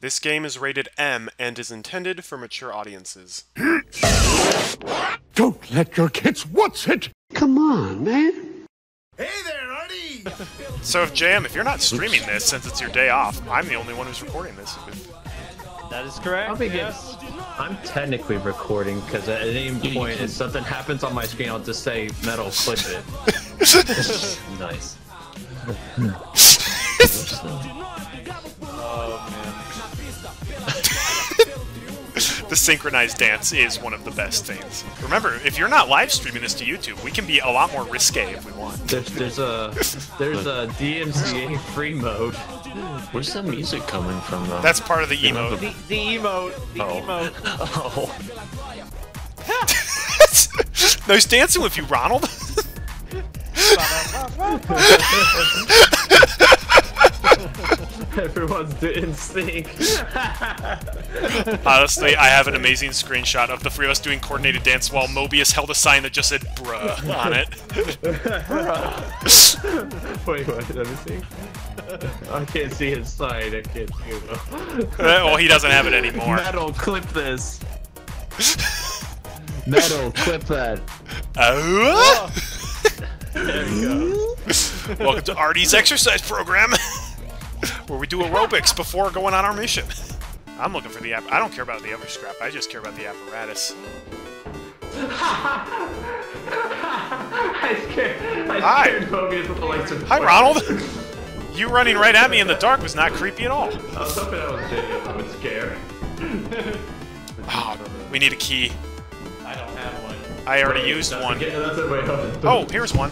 This game is rated M and is intended for mature audiences. Don't let your kids watch it. Come on, man. Hey there, Artie! So if JM, if you're not streaming this since it's your day off, I'm the only one who's recording this. That is correct. I'll be yes. I'm technically recording because at any point if something happens on my screen, I'll just say Medal flip it. Nice. synchronized dance is one of the best things. Remember, if you're not live streaming this to YouTube, we can be a lot more risque if we want. There's, there's a there's a DMCA free mode. Where's the music coming from, though? That's part of the emote. The, the emote. The Oh. emote. oh, no, he's dancing with you, Ronald. Everyone's in sync. Honestly, I have an amazing screenshot of the three of us doing coordinated dance while Mobius held a sign that just said bruh on it. Wait, what? Let me see. I can't see his side. I can't see him. Uh, well, he doesn't have it anymore. Medal, clip this. Medal, clip that. Oh! There we go. Welcome to Artie's exercise program, where we do aerobics before going on our mission. I'm looking for the app. I don't care about the other scrap. I just care about the apparatus. I scared. I Hi. scared Mobius with the lights. of Hi. Ronald. You running right at me in the dark was not creepy at all. I was hoping I was genuine. I was scared. Oh, we need a key. I don't have one. I already Wait, used one. A, that's a way up. Oh, here's one.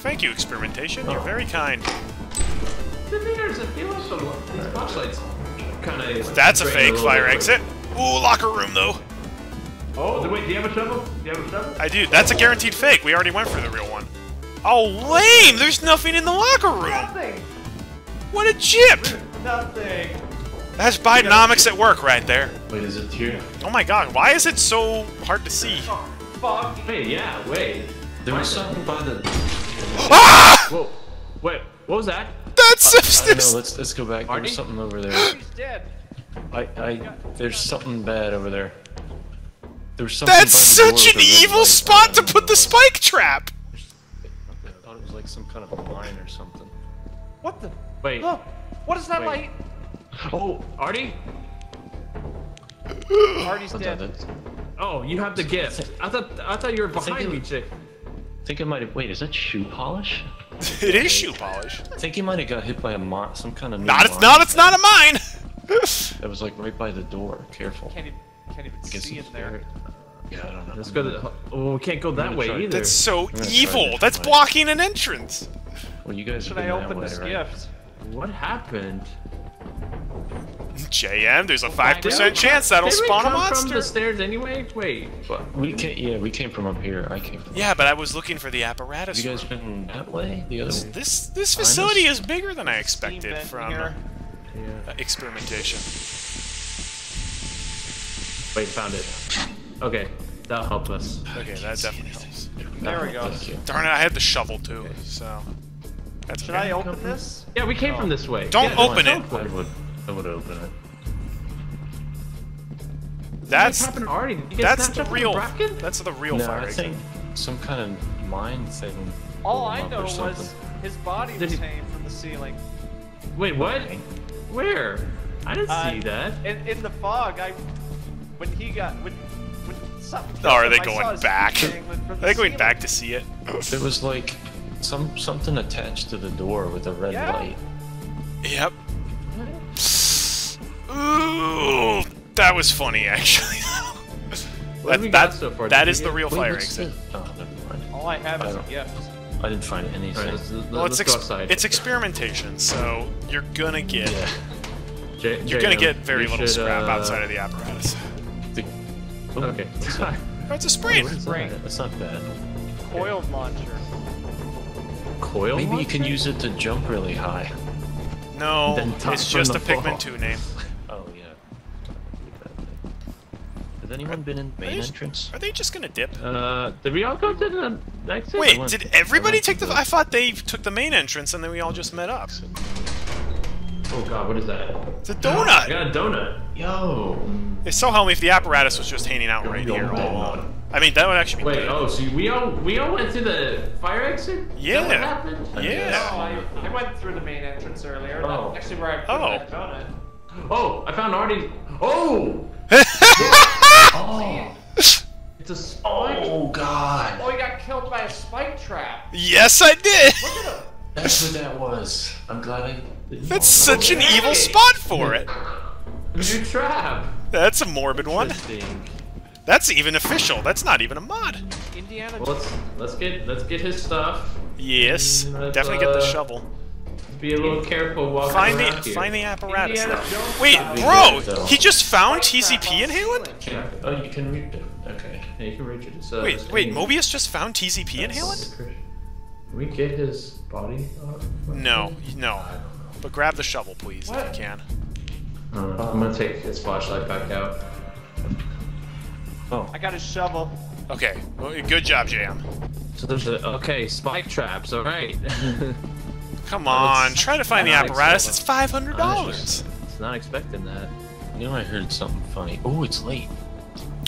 Well, nice. thank you, experimentation. You're oh. very kind. There's a few of them. These flashlights kind of. That's a fake fire exit. Ooh, locker room though. Oh, wait. Do you have a shovel? Do you have a shovel? I do. That's a guaranteed fake. We already went for the real one. Oh, lame! There's nothing in the locker room. Nothing. What a chip! Nothing. That's Bidenomics at work right there. wait, is it here? Oh my god, why is it so hard to see? Fuck. Wait, yeah. Wait. There was something by the. Ah! Whoa. Wait. What was that? That's I so. Let's let's go back. There Artie? was something over there. He's dead. I I. There's something bad over there. There was something. That's by the such with an evil spot to put the spike trap! I thought it was like some kind of mine or something. What the? Wait. Look. What is that Wait. light? Oh, Artie. Artie's I dead. Oh, you have the gift. I thought I thought you were behind me, chick. I think I might have. Wait, is that shoe polish? It is shoe polish. I think he might have got hit by a mine, some kind of. new Not it's mine not it's not a mine! That was like right by the door. Careful. Can't even, can't even Guess see it's in there. Yeah, I don't know. Let's go to. The, oh, we can't go that gonna way try- either. That's so evil! That's way. blocking an entrance! Well, you guys Should I been that open way, this right? gift? What happened? JM, there's a find 5% chance that'll Did we spawn a come from monster! the stairs anyway? Wait. But we came. Yeah, we came from up here. I came from. Yeah, but I was looking for the apparatus. Have you guys room. been that way? The other way? This this facility is bigger than I expected from here. uh, experimentation. Wait, found it. Okay, that'll help us. Okay, that definitely helps. There we go. Darn it, I had the shovel too, so that's Should okay. I open this? Yeah, we came from this way. Don't Yeah, open don't it. I would. I would open it. That's happened to Artie? Did you get that's the real Bracken? that's the real No, fire I think some kind of mine thing. All I know or was his body Did was he- hanging from the ceiling. Wait, what? Where? I didn't Uh, see that. In, in the fog, I when he got when when something. Oh, are they him, going back? feet Are they going ceiling. back to see it? There was like some something attached to the door with a red Yeah. light. Yep. Ooh, that was funny actually. What have we that got so far? that Did is the real Wait, fire exit. the- Oh, never mind. All I have I is a don't- gift. I didn't find anything. Alright, let's, let's, Well, it's ex- it's experimentation, so you're gonna get yeah. J- you're gonna J- get very little should, scrap uh, outside of the apparatus. The, oh, Okay. Oh, it's a spring. what is Spring. that? That's not bad. Coiled launcher. Coil? Maybe you can use it to jump really high. No, it's just a Pikmin 2 name. Oh yeah. Has anyone been in main Are they- entrance? Are they just gonna dip? Uh, did we all go to the exit? Wait, went- did everybody take the? the- I thought they took the main entrance and then we all just met up. Oh god, what is that? It's a donut! I got a donut. Yo. It's so help me if the apparatus was just hanging out right here all alone. I mean, that would actually be Wait, good. oh, so we all we all went through the fire exit? Yeah. that what happened? Yeah. Oh, I, I went through the main entrance earlier. Oh. That's actually where I oh. put Oh. that donut. Oh, I found Artie. Oh! oh! It's a spike. Oh god. Oh, he got killed by a spike trap. yes, I did! Look at him. That's what that was. I'm glad I. That's such an evil spot for it. New trap. That's a morbid one. Interesting. That's even official. That's not even a mod. Indiana Well, let's let's get let's get his stuff. Yes, Let's, definitely get the uh, shovel. Be a little careful walking Find the around here. find the apparatus. Indiana though. Jones Wait, style. bro, he just found TZP inhalant? Yeah. Oh, you can reach it. Okay. Yeah, you can reach it. It's, uh, Wait, wait, in- Mobius just found TZP inhalant? Can we get his body? off? No, no. But grab the shovel, please, if you can. Uh, I'm gonna take his flashlight back out. Oh. I got a shovel. Okay, well, good job, Jam. So there's a okay spike traps. All right. Come on, try to find the apparatus. It's five hundred dollars. It's not expecting that. You know I heard something funny. Oh, it's late.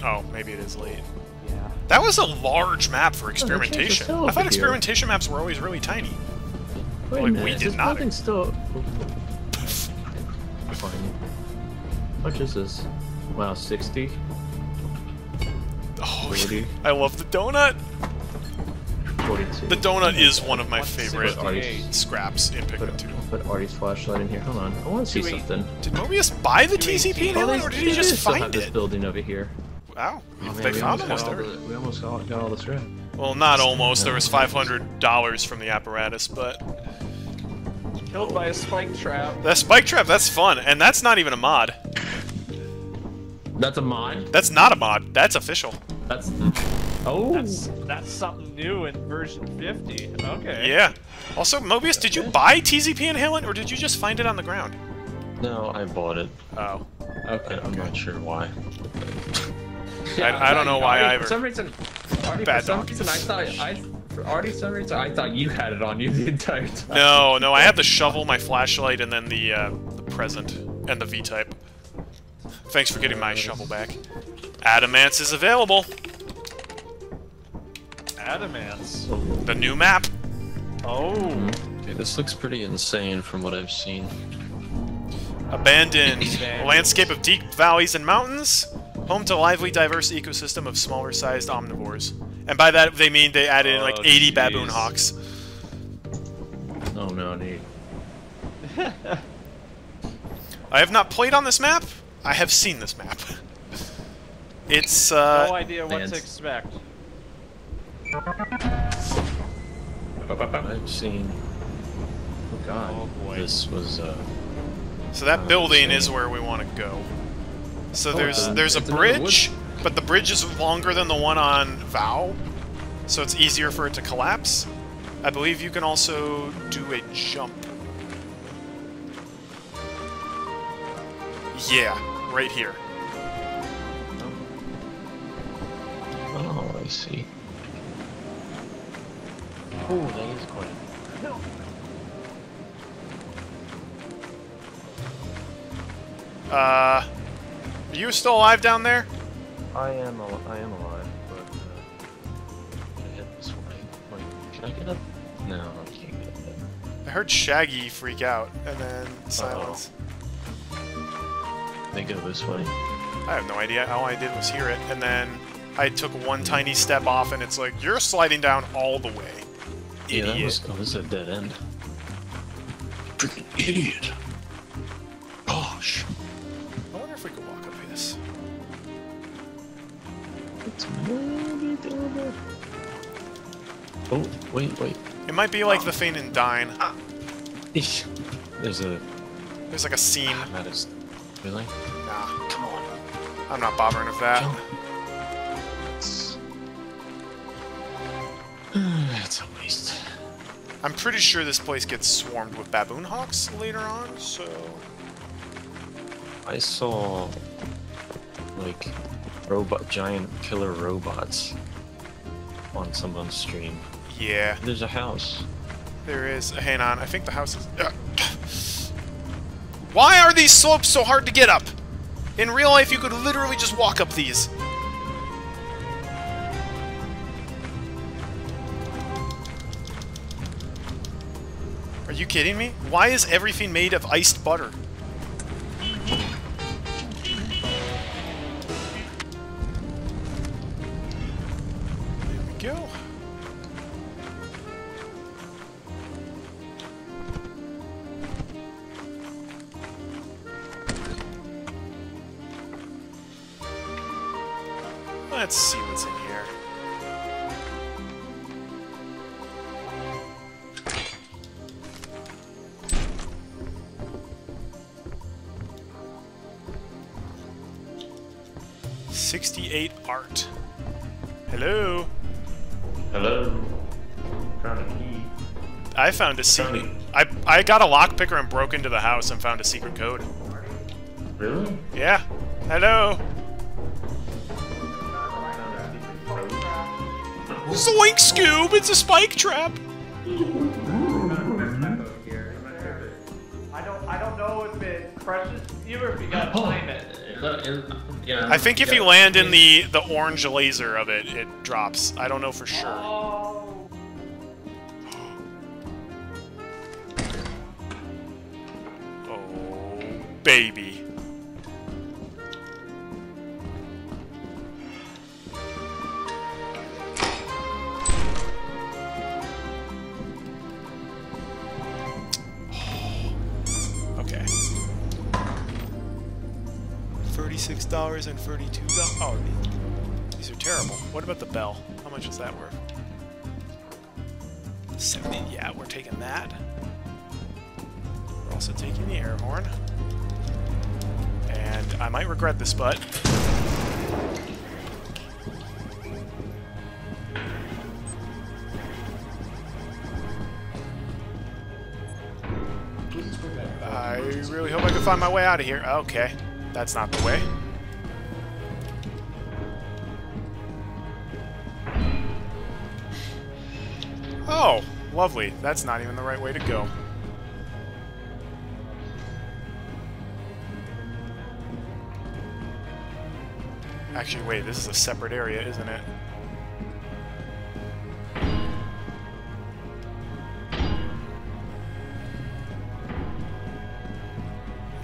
Oh, maybe it is late. Yeah. That was a large map for experimentation. cell I over thought here. experimentation maps were always really tiny. Wait Like, a we did not- building's still. Fine. How much is this? Wow, sixty. Oh, I love the donut. 42. The donut is one of my favorite 168. scraps in Pikmin 2. Put Artie's flashlight in here. Hold on. I want to see something. Did Mobius buy the TZP inhalant, or did he just still find have this it? building over here. Wow, Oh, man, we found almost almost got all everything. the- We almost got, got all the scrap. Well, not almost. There was $500 from the apparatus, but Killed by a spike trap. that spike trap, that's fun, and that's not even a mod. That's a mod. That's not a mod. That's official. That's. Oh. That's that's something new in version 50. Okay. Yeah. Also, Mobius, did you buy TZP inhalant, or did you just find it on the ground? No, I bought it. Oh. okay. I'm not sure why. I, I don't know why Artie, either. For some reason, Artie, Bad for some dog. reason, I thought I. For Artie, for some reason, I thought you had it on you the entire time. No, no, I have the shovel, my flashlight, and then the, uh, the present, and the V-type. Thanks for getting my shovel back. Adamance is available. Adamance. The new map. Oh. Okay, this looks pretty insane from what I've seen. Abandoned. Abandoned. Landscape of deep valleys and mountains. Home to a lively, diverse ecosystem of smaller-sized omnivores. And by that, they mean they added in like Oh, 80 jeez. baboon hawks. Oh no, neat. I have not played on this map. I have seen this map. It's, uh... no idea what to expect. I've seen Oh god. Oh boy. this was uh So that Oh, building is where we want to go. So Oh, there's uh, there's a it's another bridge, but the bridge is longer than the one on Vow, so it's easier for it to collapse. I believe you can also do a jump. Yeah, right here. Oh, I see. Oh, that is quite. Uh, are you still alive down there? I am. Al- I am alive, but uh, can I get this way? Wait, can I get up? No, I can't get up there. I heard Shaggy freak out, and then silence. They go this way. I have no idea. All I did was hear it, and then I took one tiny step off, and it's like, you're sliding down all the way. Yeah, that was. Oh, this is a dead end. Freaking idiot! Gosh. I wonder if we could walk up this. It's maybe doable. Oh, wait, wait. It might be like the Fein and Dine. Eesh. There's a. There's like a seam. Ah, that is. Really? Nah, Come on. I'm not bothering with that. It's a waste. I'm pretty sure this place gets swarmed with baboon hawks later on, so... I saw like robot giant killer robots on someone's stream. Yeah, There's a house. there is. Hang on, I think the house is... Uh, Why are these slopes so hard to get up? In real life, you could literally just walk up these. Are you kidding me? Why is everything made of iced butter? Found a secret. I I got a lockpicker and broke into the house and found a secret code. Really? Yeah. Hello. Zoink, Scoob! It's a spike trap. I don't I don't know if it crushes you or if you gotta time it. Yeah. I think if you land in the the orange laser of it, it drops. I don't know for sure. Oh, baby. Okay. Thirty-six dollars and thirty-two dollars. Oh, these are terrible. What about the bell? How much is that worth? Seventy. Yeah, we're taking that. We're also taking the air horn. And I might regret this, but... I really hope I can find my way out of here. Okay, that's not the way. Oh, lovely. That's not even the right way to go. Actually, wait, this is a separate area, isn't it?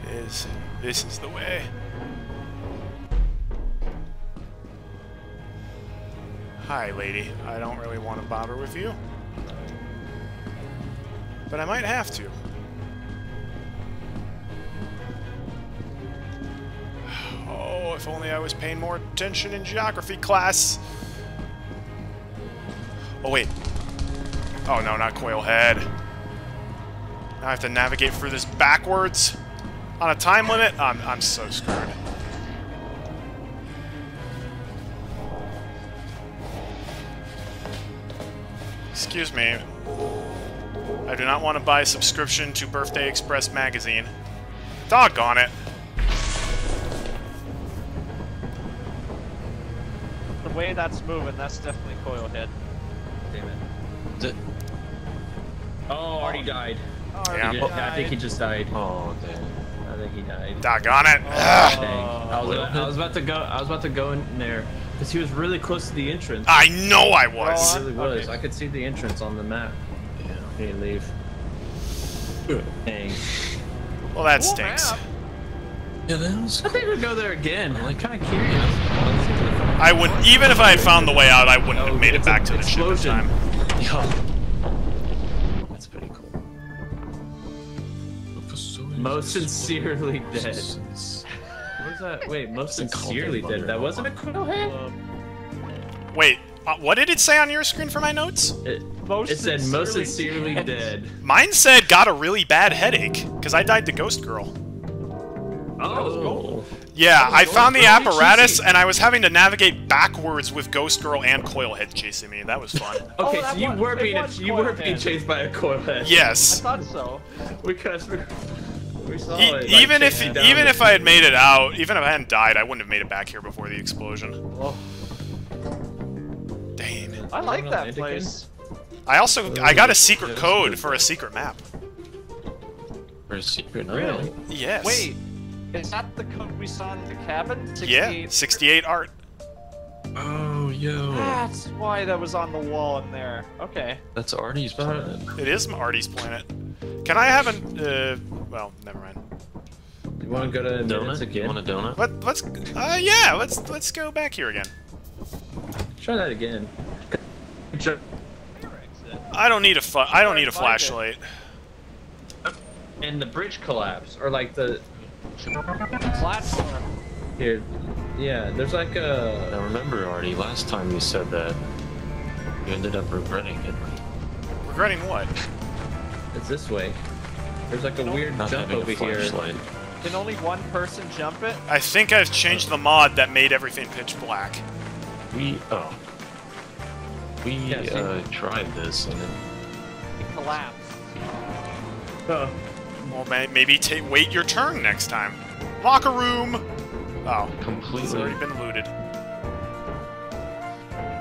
It is. This is the way. Hi, lady. I don't really want to bother with you. But I might have to. If only I was paying more attention in geography class. Oh, wait. Oh, no, not Coil Head. Now I have to navigate through this backwards. On a time limit? I'm, I'm so screwed. Excuse me. I do not want to buy a subscription to Birthday Express magazine. Doggone it. Way that's moving, that's definitely coil head. Damn it. Is it? Oh, already died. Oh, yeah. He did- I think he just died. Oh, damn. I think he died. Doggone it. Oh, Ugh. Dang. I was, I was about to go. I was about to go in there because he was really close to the entrance. I know I was. He really was. Okay. I could see the entrance on the map. Yeah. He didn't leave. Dang. Well, that Cool stinks. map. Yeah, that was I think we'll go there again. I'm like, kind of curious. I would, even if I had found the way out, I wouldn't Oh, have made it back an to the ship in time. Yo, that's pretty cool. Most Most sincerely dead. What was that? Wait, most sincerely dead. That wasn't a cool head. Wait, uh, what did it say on your screen for my notes? It, Most it said most sincerely sincerely dead. dead. Mine said got a really bad headache because I died to Ghost Girl. Oh. Yeah, I found the apparatus cheesy. and I was having to navigate backwards with Ghost Girl and Coilhead chasing me. That was fun. Okay, Oh, so you was- were being was you were being chased by a Coilhead. Yes. I thought so. because we, we saw E- it. like, even if down even the- if I had made it out, even if I hadn't died, I wouldn't have made it back here before the explosion. Oh, Damn. I like Wanna that land place. I also I got a secret code for a secret map. For a secret? Really? Yes. Wait, is that the code we saw in the cabin? Yeah, 68? 68 art. Oh, yo. That's why that was on the wall in there. Okay. That's Artie's planet. It is Artie's planet. Can I have an, uh, well, never mind. You want to go to minutes Donut? again? Want a donut? Let, let's, uh, yeah, let's, let's go back here again. Try that again. I don't need a fu- I don't need a flashlight. And the bridge collapse, or like the Platform. here. Yeah, there's like a. Now remember, Artie, last time you said that you ended up regretting it. Regretting what? It's this way. There's like a weird jump over here. flashlight. Can only one person jump it? I think I've changed the mod that made everything pitch black. We, oh. We, Yeah, uh, tried this and it It collapsed. Oh, Well, may- maybe wait your turn next time. Locker room. Oh, it's completely, already been looted.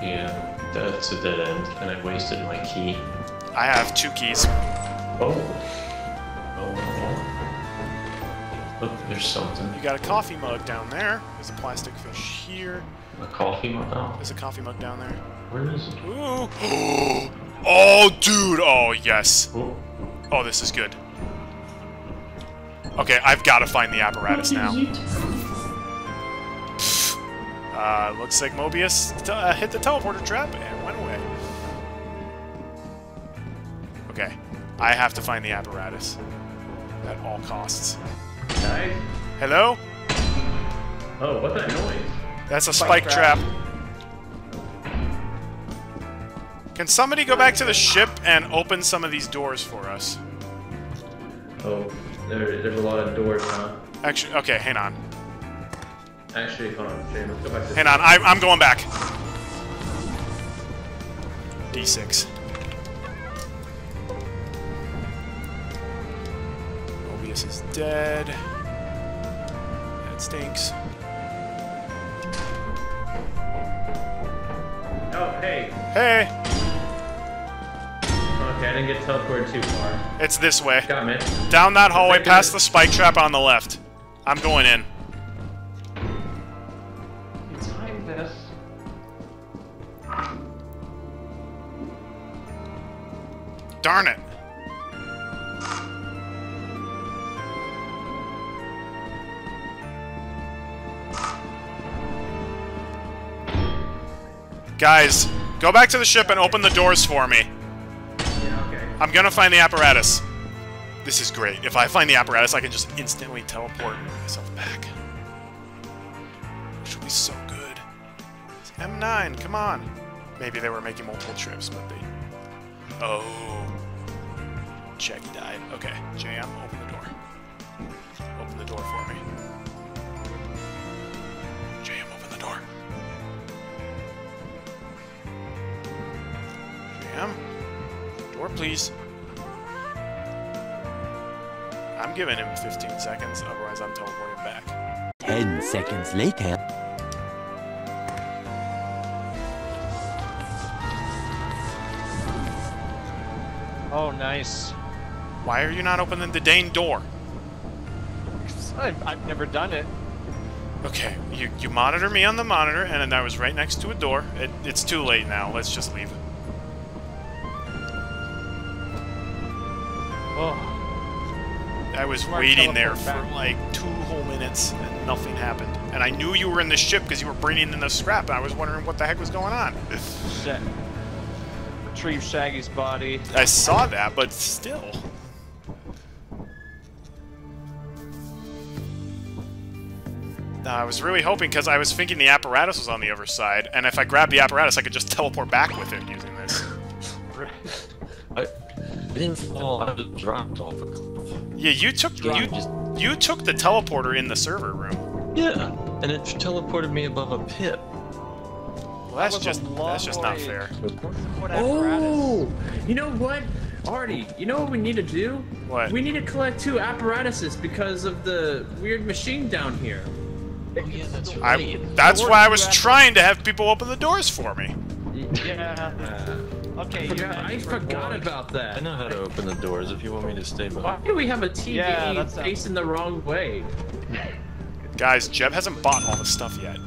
yeah, that's a dead end, and I wasted my key. I have two keys. Oh. Oh. Look, there's something. You got a coffee mug down there. There's a plastic fish here. A coffee mug. Oh, There's a coffee mug down there. where is it? Ooh. oh, dude. Oh, yes. Oh, Oh, this is good. Okay, I've got to find the apparatus now. Uh, looks like Mobius t- uh, hit the teleporter trap and went away. Okay, I have to find the apparatus at all costs. nice. Hello? Oh, what's that noise? That's a spike, Spike trap. trap. Can somebody go back to the ship and open some of these doors for us? Oh, there, there's a lot of doors, huh? Actually, okay, hang on. Actually, hold on, Shane, let's go back to Hang on, I, I'm going back. D6. Mobius is dead. That stinks. Oh, hey. Hey, Okay, I didn't get teleported too far. it's this way. Got me. Down that hallway, Thank past you. the spike trap on the left. I'm going in. You timed this. Darn it. Guys, go back to the ship and open the doors for me. I'm gonna find the apparatus. This is great. If I find the apparatus, I can just instantly teleport myself back. Which will be so good. It's M9, come on. Maybe they were making multiple trips, but they... Oh. Shaggy died. Okay, Jam, open the door. Open the door for me. Jam, open the door. JM? Door, please. I'm giving him 15 seconds, otherwise I'm teleporting back. Ten seconds later. Oh, nice. Why are you not opening the Dane door? I've, I've never done it. Okay, you, you monitor me on the monitor, and I was right next to a door. It, it's too late now. Let's just leave. Oh, I was waiting there teleport for like two whole minutes, and nothing happened. And I knew you were in the ship because you were bringing in the scrap, and I was wondering what the heck was going on. shit. Retrieve Shaggy's body. I saw that, but still. I was really hoping because I was thinking the apparatus was on the other side, and if I grabbed the apparatus, I could just teleport back with it using didn't fall. I was dropped off a cliff. Yeah, you took you Just- you took the teleporter in the server room. Yeah, and it teleported me above a pit. Well, that's was a just that's just not fair. Oh, you know what, Artie? You know what we need to do? What? We need to collect two apparatuses because of the weird machine down here. Oh yeah, that's I, right. that's why I was trying to have people open the doors for me. Yeah. Uh, Okay, you Forgot- I forgot rewards. about that. I know how to open the doors if you want me to stay Why behind. do we have a TV Yeah, facing the wrong way? Guys, Jeb hasn't bought all the stuff yet.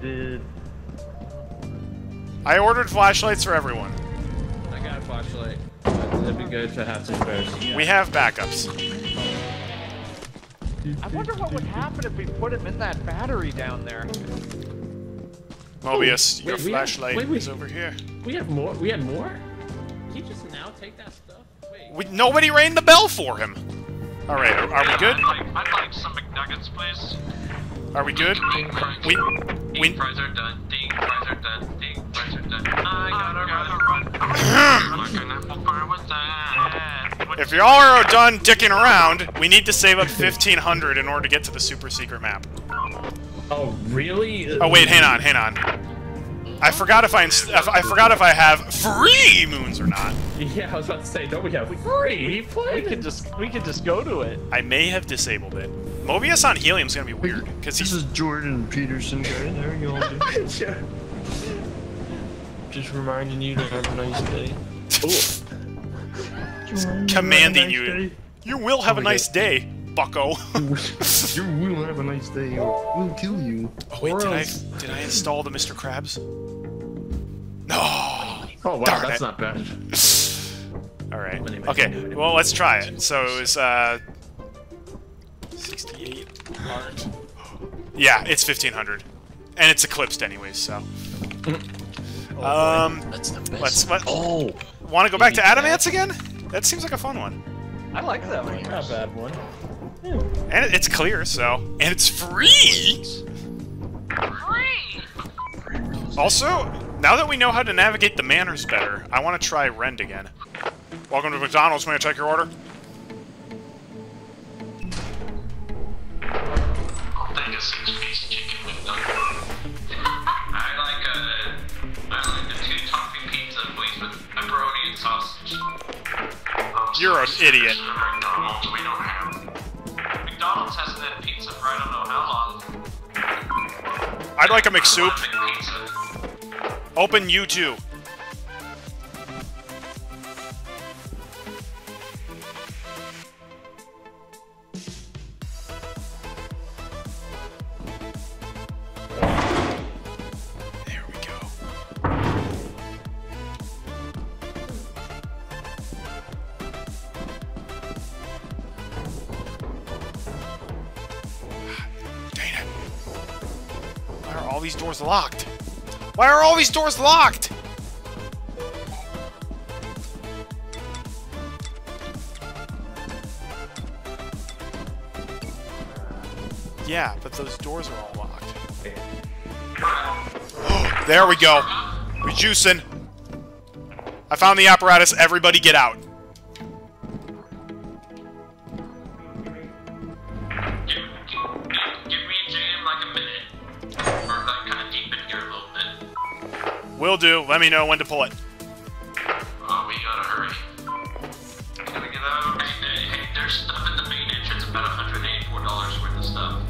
Did I ordered flashlights for everyone. I got a flashlight. It'd be good to have some spares. We have backups. I wonder what would happen if we put him in that battery down there. Oh, Mobius, your wait, we have- flashlight wait, wait. is over here. We have more. We had more. Can you just now take that stuff? Wait. We, nobody rang the bell for him. All right, are, are we good? I'd like, I'd like some McNuggets, please. Are we good? Ding fries. We, Ding we, fries are done. Ding fries are done. Ding fries are done. I gotta run. Like an apple pie with that. If y'all are done dicking around, we need to save up 1500 in order to get to the super secret map. Oh really? Oh wait, hang on, hang on. I forgot if I ins- if I forgot if I have free moons or not. Yeah, I was about to say, don't we have free We play? could just we could just go to it. I may have disabled it. Mobius on helium's gonna be weird because this he's is Jordan Peterson, guys. How are you go. doing? Just reminding you to have a nice day. Cool. commanding you. You will have oh a nice day, Bucko. you will have a nice day. Or we'll kill you. Oh wait, did I did I install the Mr. Krabs? No. Oh wow, Darn that's it. not bad. All right. Anyway, Okay. Well, let's try it. So it was uh, 68 art. Yeah, it's 1500, and it's eclipsed anyways. So. Um, That's the best. let's let. Oh, Want to go back to need. Adamance again? That seems like a fun one, I like that one. Not a bad one. And it's clear. So, and it's free. Free! Also, now that we know how to navigate the manors better, I want to try Rend again. Welcome to McDonald's. May I check your order? I'll take a six-piece chicken McNugget. I like a, I like a two-topping pizza, please, with pepperoni and sausage. You're an idiot. Pizza for I don't know how long. I'd like a McSoup. Open U2. There locked? Why are all these doors locked? Yeah, but those doors are all locked. there we go. We're juicing. I found the apparatus. Everybody get out. Will do. Let me know when to pull it. Oh, we gotta hurry. Gotta get out. Hey, hey, hey, there's stuff in the main entrance, about $184 worth of stuff.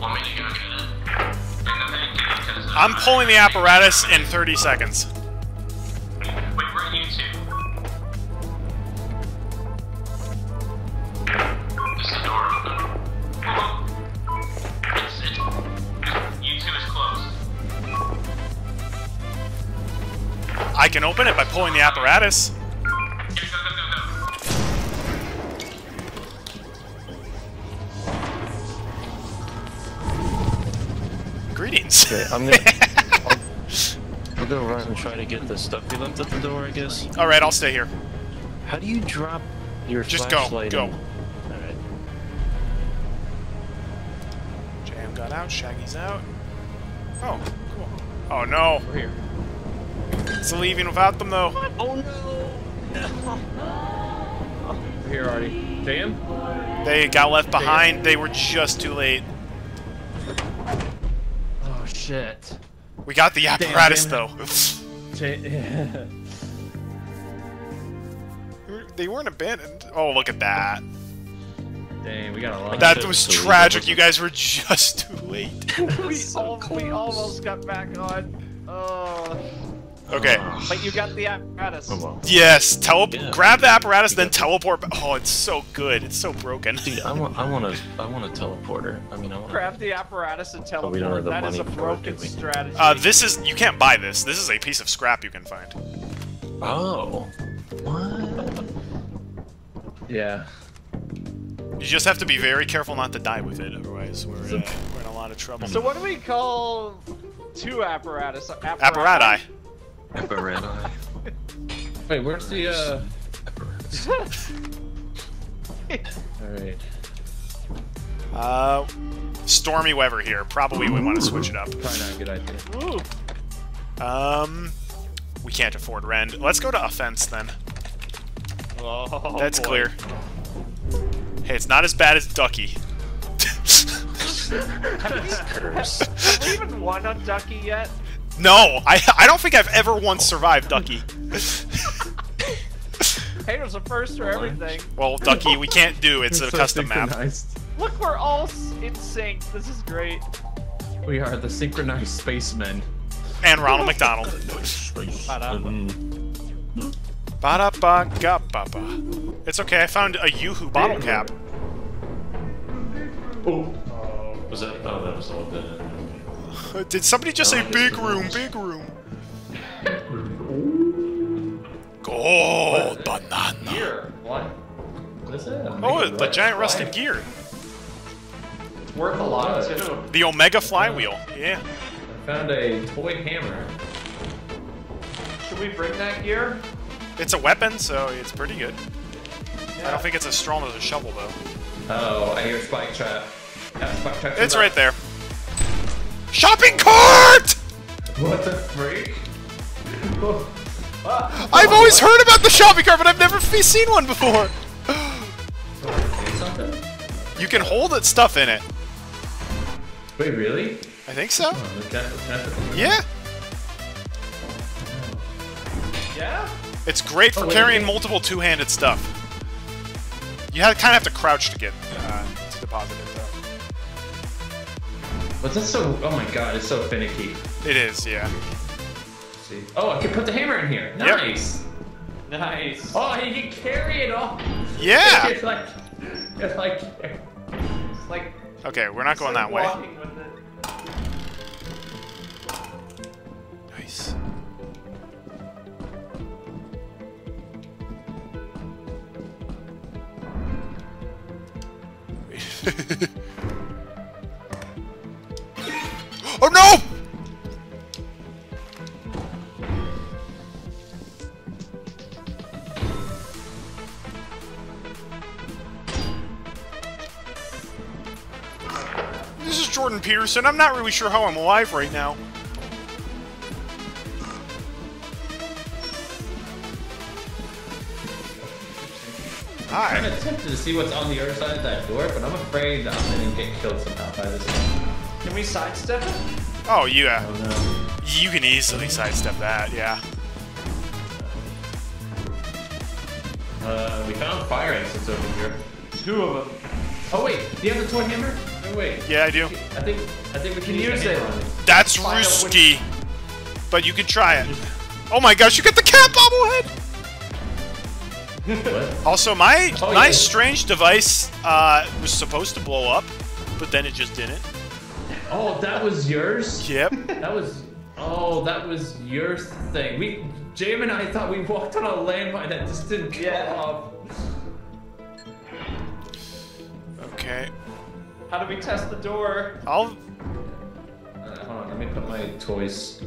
Want me to go get it? Hey, no, thank you, 'cause, uh, I'm pulling the apparatus in 30 seconds. Can open it by pulling the apparatus. Greetings. okay. I'm gonna. I'll, I'll go around and try to get the stuff you left at the door. I guess. All right, I'll stay here. How do you drop your Just go, go. in- Alright. Jam got out. Shaggy's out. Oh, cool. Oh no. We're here. It's leaving without them though. Oh no! We're here, Artie. Damn. They got left behind. They were just too late. Oh shit. We got the apparatus damn though. They weren't abandoned. Oh, look at that. Dang, we got a lot. That shit, was tragic. you guys were just too late. We, al- we almost got back on. Oh, Okay. but you got the apparatus. Oh well. Yes, teleport. Yeah. Grab the apparatus, then teleport. Oh, it's so good. It's so broken. Dude, I want, I want a, I want a teleporter. I mean, I want. Grab the apparatus and teleport. we don't have the That is money a for it, broken strategy. Uh, this is you can't buy this. This is a piece of scrap you can find. Oh. What? Yeah. You just have to be very careful not to die with it, otherwise we're, uh, we're in a lot of trouble. so what do we call two apparatus? Apparati. Apparatus. Wait, where's the uh? All right. Uh, Stormy Weather here. Probably we want to switch it up. Probably not a good idea. Ooh. Um, we can't afford Rend. Let's go to offense then. Oh, That's boy. clear. Hey, it's not as bad as Ducky. Have we even won on Ducky yet? No, I I don't think I've ever once survived Ducky. Hey, it was a first for everything. well, Ducky, we can't do. It, it's a custom map. Look, we're all in sync. This is great. We are the synchronized spacemen. And Ronald McDonald. Ba-da-ba-ga-ba-ba. It's okay, I found a Yoo-Hoo bottle cap. Oh, uh, was that? Oh, that was all the. Did somebody just say big room, big room? Gold banana. Here. What? What is that? Oh, the giant rusted gear. It's worth a lot, too. The Omega flywheel. Yeah. I found a toy hammer. Should we bring that gear? It's a weapon, so it's pretty good. I don't think it's as strong as a shovel, though. Oh, I hear spike trap. Yeah, spike trap. It's right there. Shopping cart! What the freak? I've always heard about the shopping cart, but I've never seen one before. You can hold it stuff in it. Wait, really? I think so. Oh, look at, look at Yeah. Yeah? It's great for Oh, carrying wait. multiple two-handed stuff. You kind of have to crouch to get uh, to deposit it, though. But that's so. Oh my god, it's so finicky. It is, yeah. Let's see. Oh, I can put the hammer in here. Yep. Nice. Nice. Oh, you can carry it all. Yeah. It's like. It's like. It's like, Okay, we're not going like that way. walking with it. Nice. oh no! This is Jordan Peterson. I'm not really sure how I'm alive right now. Hi. I'm tempted to see what's on the other side of that door, but I'm afraid I'm gonna get killed somehow by this. Can we sidestep it? Oh, yeah. Oh no. You can easily sidestep that, yeah. Uh, we found fire exits over here. Two of them. Oh wait, do you have the toy hammer? No wait. Yeah, I do. I think I think we can, Can use, use the it. hammer on it. That's Find out risky. But you can try it. Oh my gosh, you got the cat bobblehead! What? Also, my Oh, my yeah. strange device uh, was supposed to blow up, but then it just didn't. Oh, that was yours. Yep. That was. Oh, that was your thing. We, Jam and I thought we walked on a landmine that just didn't go Yeah. off. Okay. How do we test the door? I'll Uh, hold on, let me put my toys.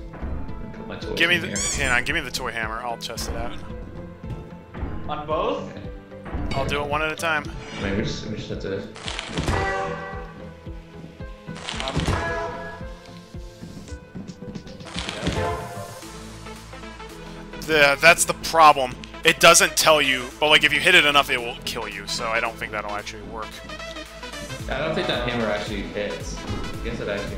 Put my toys give me in the here. hang on, give me the toy hammer. I'll test it out. On both? I'll do it one at a time. Wait, we just we just have to. The that's the problem. It doesn't tell you, but like if you hit it enough, it will kill you. So I don't think that'll actually work. I don't think that hammer actually hits. I guess it actually.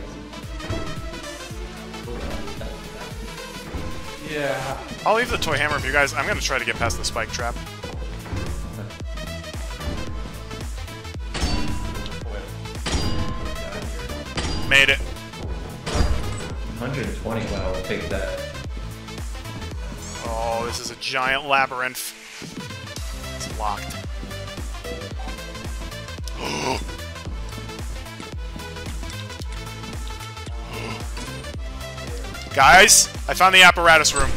Yeah. I'll leave the toy hammer for you guys. I'm gonna try to get past the spike trap. Made it. 120 20. Wow, I'll take that. Oh, this is a giant labyrinth. It's locked. Guys, I found the apparatus room.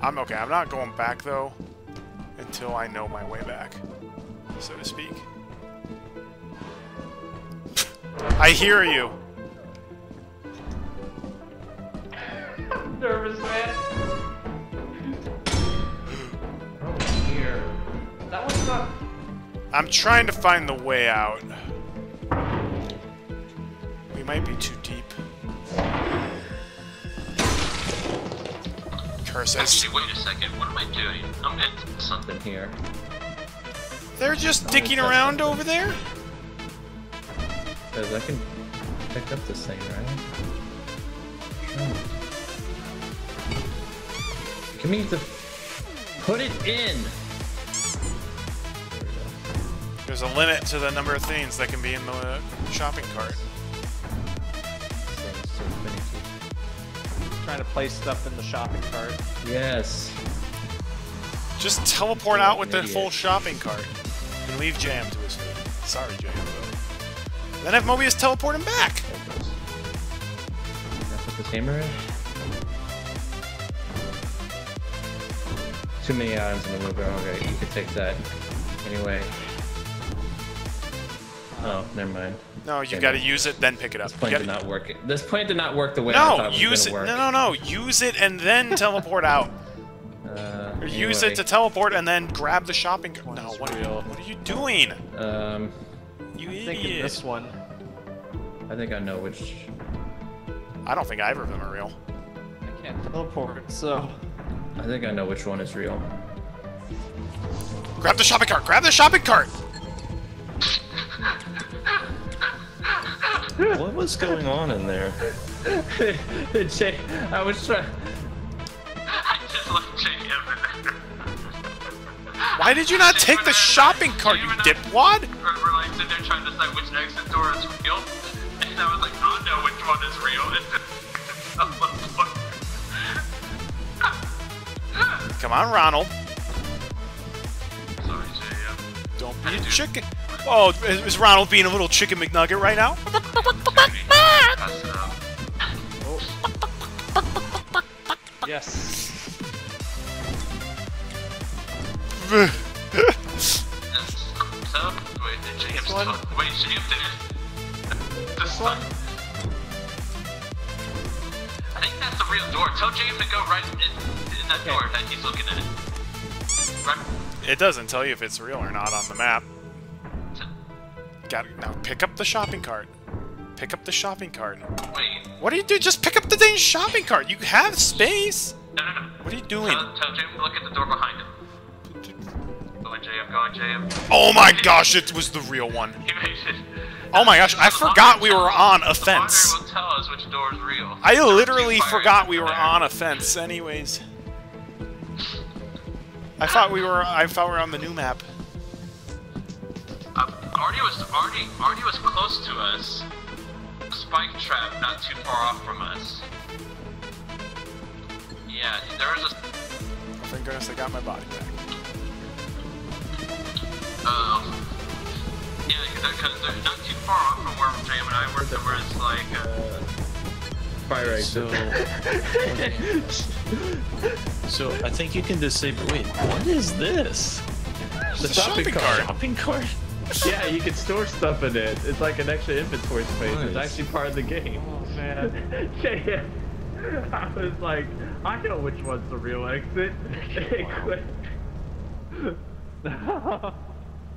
I'm okay. I'm not going back though until I know my way back, so to speak. I hear you. Nervous, man. Oh, here. That one's not. I'm trying to find the way out. We might be too deep. Curses. Actually, wait a second. What am I doing? I'm getting something. Something here. They're just dicking around over there? Because I can pick up this thing, right? Give me the. Put it in! There. There's a limit to the number of things that can be in the shopping cart. So, so finicky. Trying to place stuff in the shopping cart. Yes. Just teleport out with the full shopping cart. And leave Jam to his fate. Sorry, Jam. Then have Mobius teleport him back. Goes. Put the hammer in? Too many items in the river. Okay, you can take that. Anyway. Oh, never mind. No, you Okay. gotta use it, then pick it up. This plan did gotta- not work. This plan did not work the way I thought No, it use it. work. No, no, no. Use it and then teleport out. Uh, Or use it to teleport and then grab the shopping cart. No, what, what are you doing? Um, You I'm thinking this one. I think I know which. I don't think either of them are real. I can't teleport, so. I think I know which one is real. Grab the shopping cart! Grab the shopping cart! What was going on in there? Jay, I was trying. I just left JM in there. Why did you not take the shopping cart, you dipwad? We're, we're like sitting there trying to decide which exit door is real. And I was like, I don't know which one is real. Come on, Ronald. Sorry, JM. Don't be a chicken. Oh, is is Ronald being a little chicken McNugget right now? Pass it up. Yes. So, wait, did JM one? Wait, JM did This one? I think that's the real door. Tell JM to go right in, in that door that he's looking at. Right. It doesn't tell you if it's real or not on the map. Got it. Now pick up the shopping cart. Pick up the shopping cart. Wait. What do you do? Just pick up the dang shopping cart. You have space. No, no, no. What are you doing? Tell, tell JM to look at the door behind him. JM, going JM. Oh my gosh, it was the real one. He made it. Oh my gosh, I forgot we were on Offense. The monitor will tell us which door is real. I literally forgot we were on Offense anyways. I thought we were I thought we were on the new map. Uh, Artie was Artie Artie was close to us. Spike trap not too far off from us. Yeah, there was a thank goodness I got my body back. Um yeah, because they're not too far off from where Jam and I were. There was like uh, Fire exit. So, so I think you can disable. Wait, what is this? The shopping cart. Shopping cart? yeah, you can store stuff in it. It's like an extra inventory space. It's actually part of the game. Oh man. Yeah. I was like, I know which one's the real exit.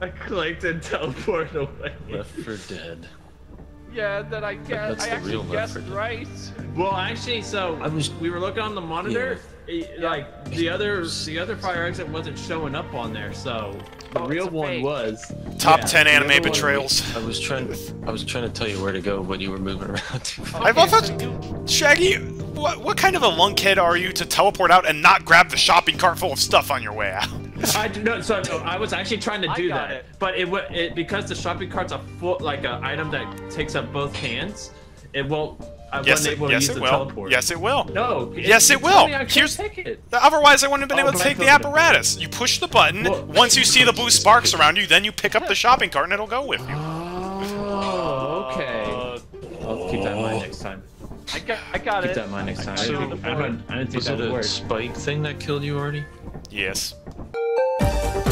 I clicked and teleported away. Left for Dead. Yeah, then I guess That's I the actually real guessed right. Well, actually, so I was- we were looking on the monitor. eh, Like the other, the other fire exit wasn't showing up on there, so the Oh, real one fake. was. Top Yeah, 10 anime other one- betrayals. I was trying. I was trying to tell you where to go, when you were moving around too fast. I love how Shaggy, what what kind of a lunkhead are you to teleport out and not grab the shopping cart full of stuff on your way out? I do no, so no, I was actually trying to I do got that, it. but it wa- it because the shopping cart's a full like an item that takes up both hands. It won't. I Yes, it, yes, use it the will. teleport. Yes, it will. No. Yes, it will. me I couldn't Here's- take it. Otherwise, I wouldn't have been Oh, able to take the apparatus. You push the button. Well- once you see the blue sparks around you, then you pick up the shopping cart and it'll go with you. Oh, okay. Uh, I'll keep that in mind next time. I got, I got Keep it. that in mind next time. I So- didn't, I don't, I didn't think Was that it would a work. spike thing that killed you already? Yes. Thank you.